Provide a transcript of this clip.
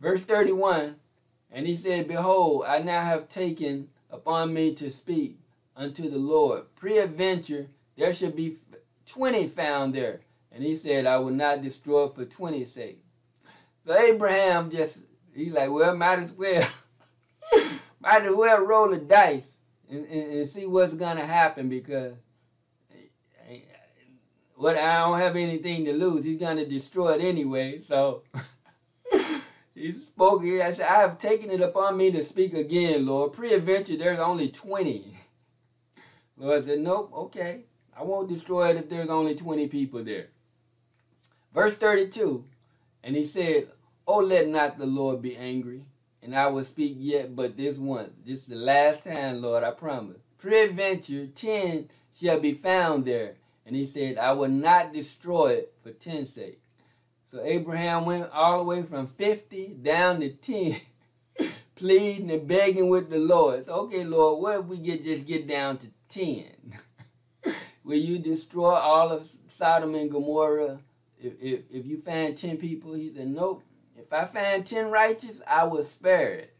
Verse 31 And he said, Behold, I now have taken upon me to speak unto the Lord. Preadventure, there should be 20 found there. And he said, I will not destroy for 20's sake. So Abraham just, he's like, well, might as well, might as well roll the dice and, and, and see what's going to happen because eh, eh, what I don't have anything to lose. He's going to destroy it anyway. So he spoke. He said, I have taken it upon me to speak again, Lord. Pre-adventure, there's only 20. Lord said, nope, okay. I won't destroy it if there's only 20 people there. Verse 32, and he said, Oh, let not the Lord be angry, and I will speak yet but this once. This is the last time, Lord, I promise. Preadventure, 10 shall be found there. And he said, I will not destroy it for 10's sake. So Abraham went all the way from 50 down to 10, pleading and begging with the Lord. So, okay, Lord, what if we get just get down to 10? will you destroy all of Sodom and Gomorrah if, if, if you find 10 people? He said, nope. If I find 10 righteous, I will spare it.